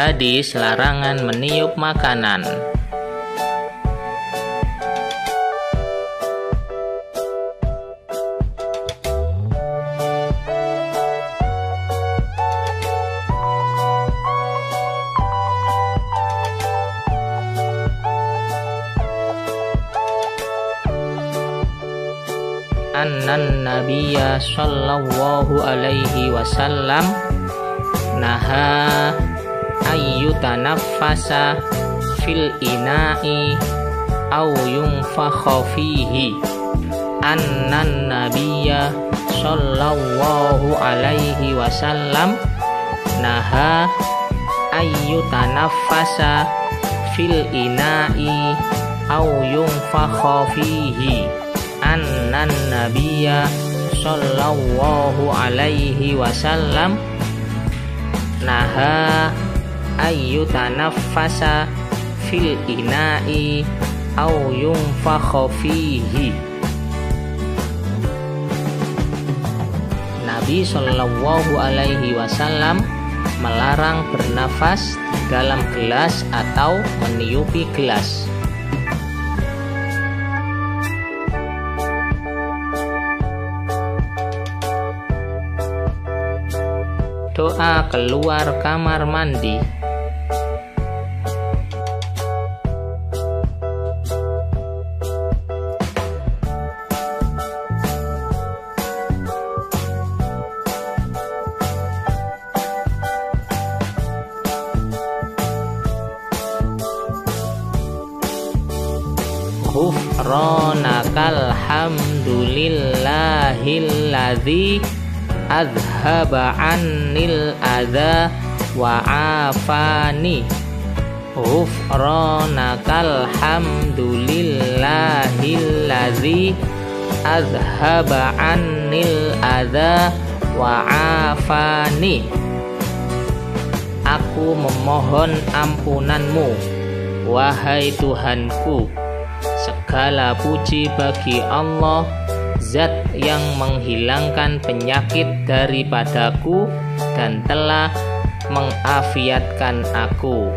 Hadis larangan meniup makanan. annan nabiyya sallallahu alaihi wasallam naha ayyutanaffasa fil ina'i au yunfakha fihi. Annan nabiyya sallallahu alaihi wasallam naha ayyutanaffasa fil ina'i au yunfakha fihi. Annan nabiyya sallallahu alaihi wasallam naha ayyutanaffasa fil ina'i au yunfakha fihi Nabi Shallallahu Alaihi Wasallam melarang bernafas dalam gelas atau meniupi gelas. doa keluar kamar mandi Ghufranakal hamdulillahilladzi adhaba anil adha wa afani. Ghufranakal hamdulillahilladzi adhaba anil adha wa afani. Aku memohon ampunanmu Wahai Tuhanku Segala puji bagi Allah zat yang menghilangkan penyakit daripadaku dan telah mengafiatkan aku.